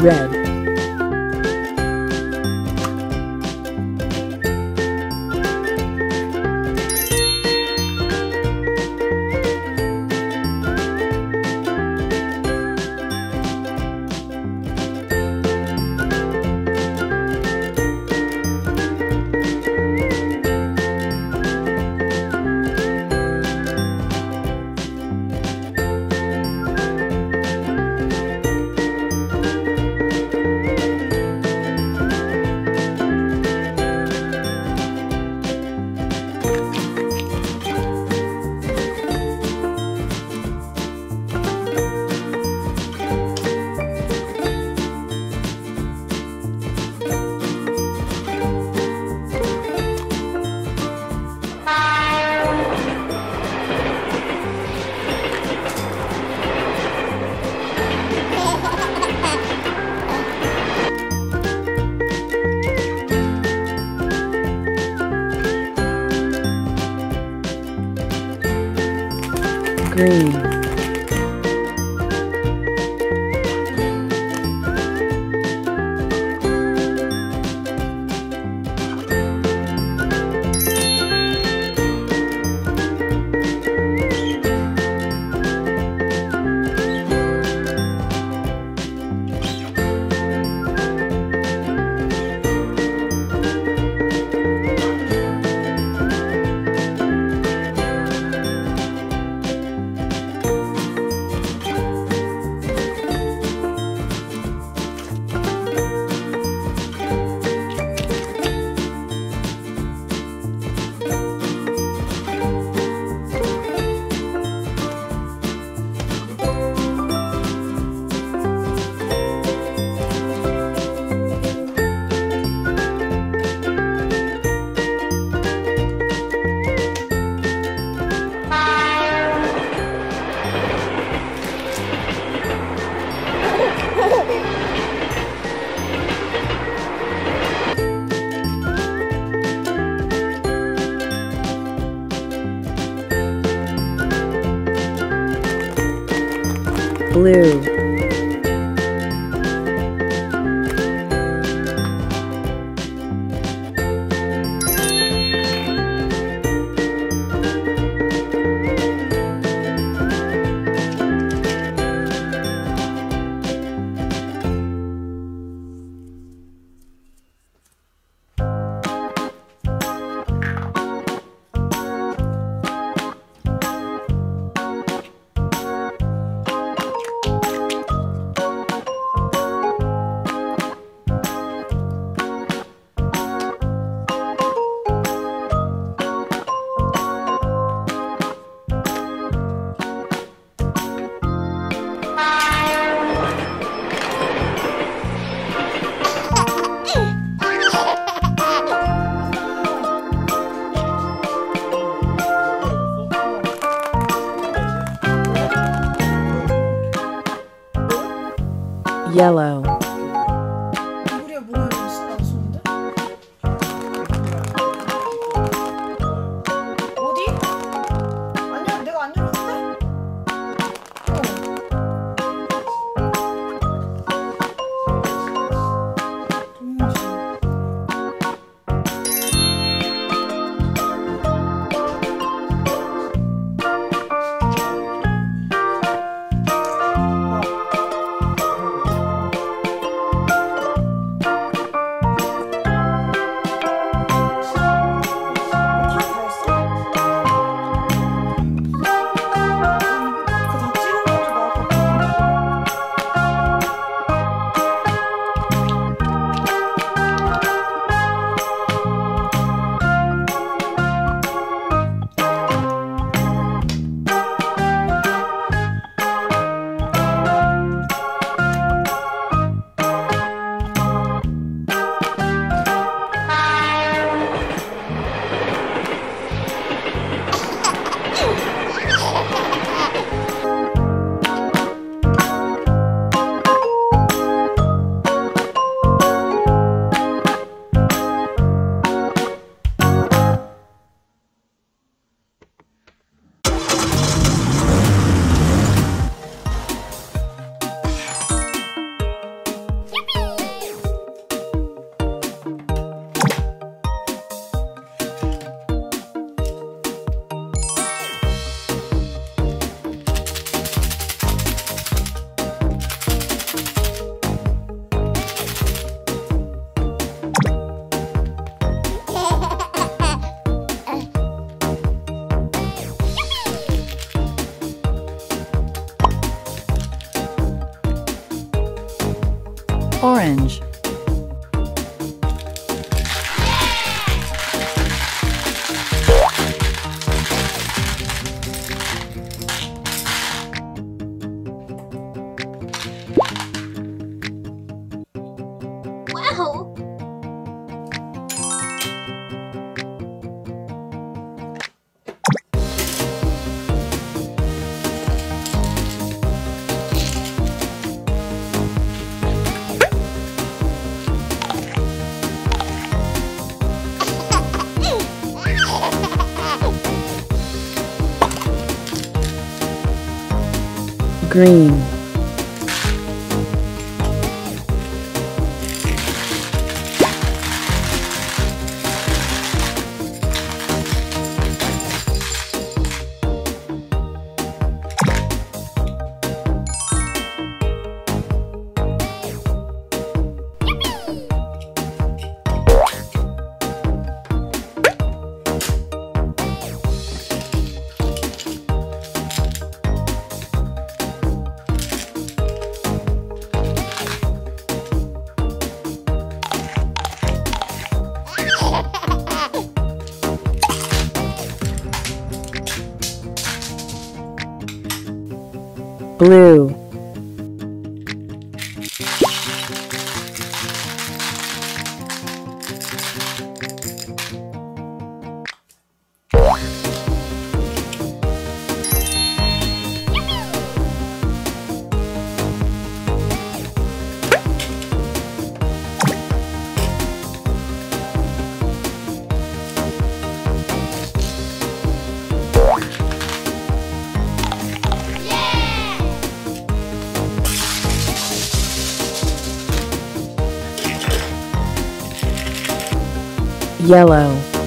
red, green, blue, yellow, Green. Blue. Yellow.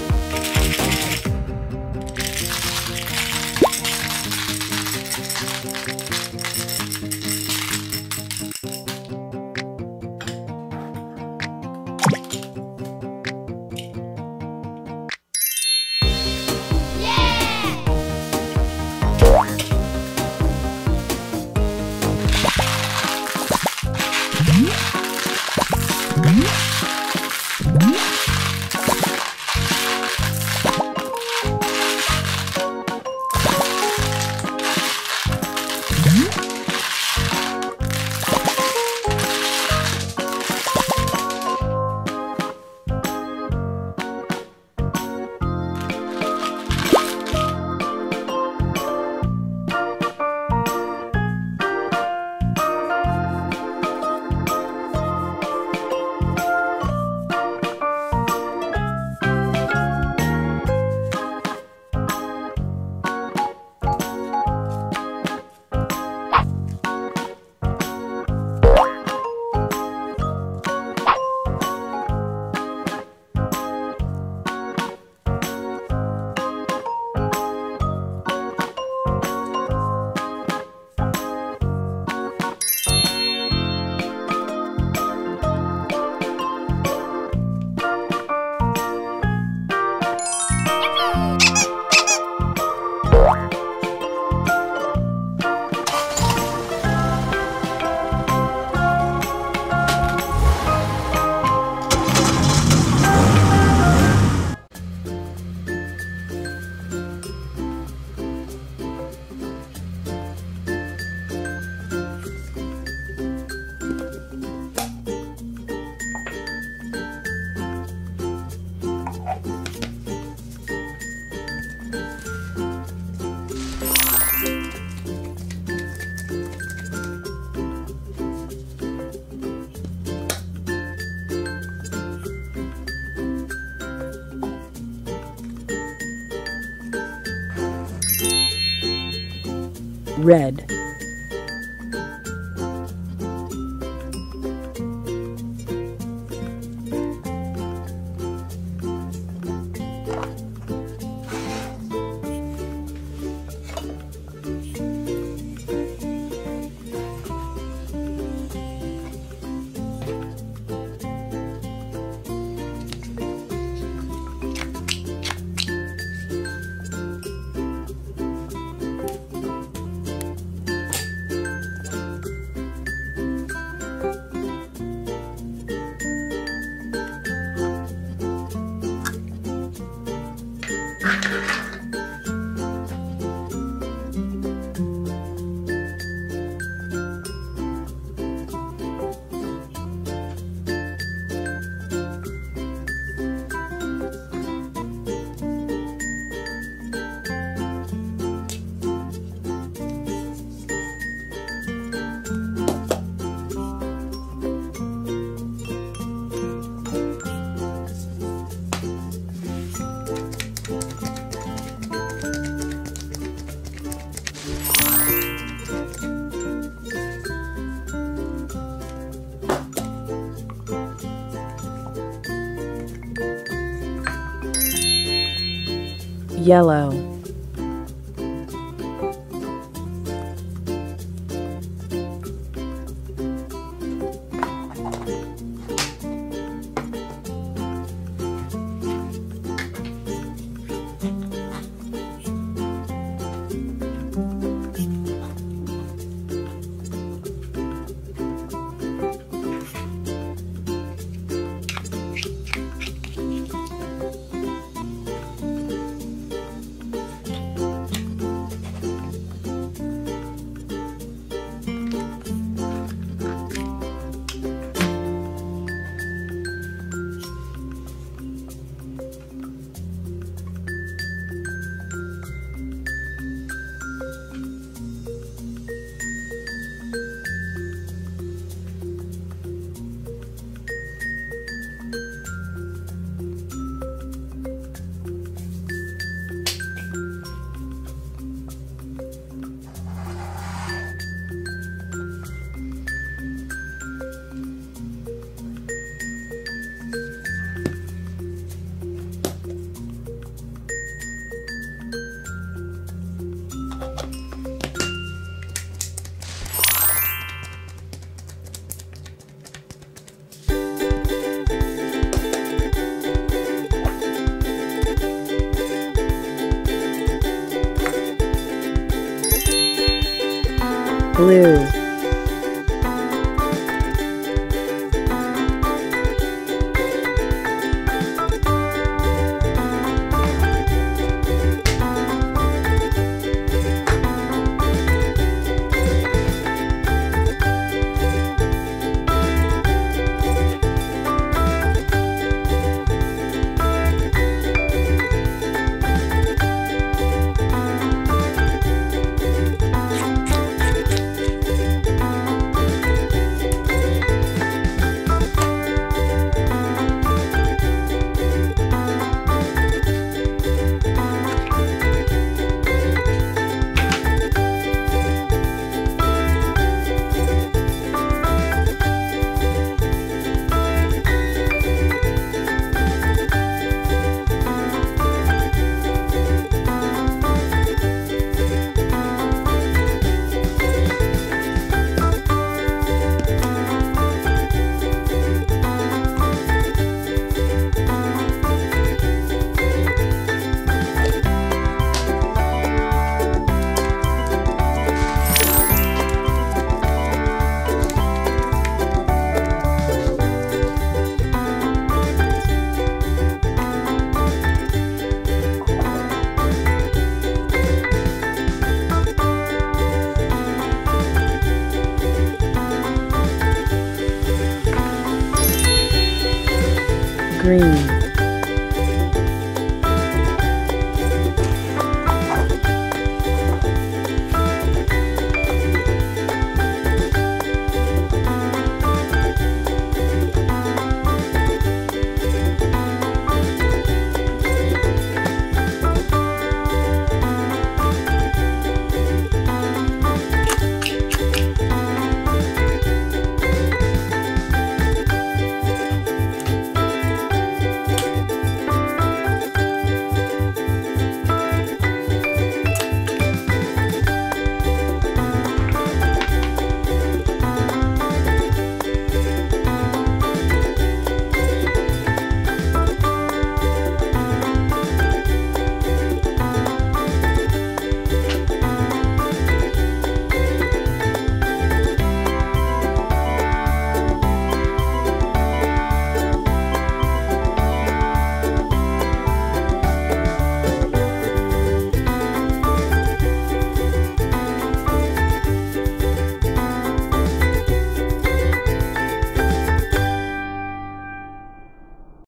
Red. yellow. Blue, green,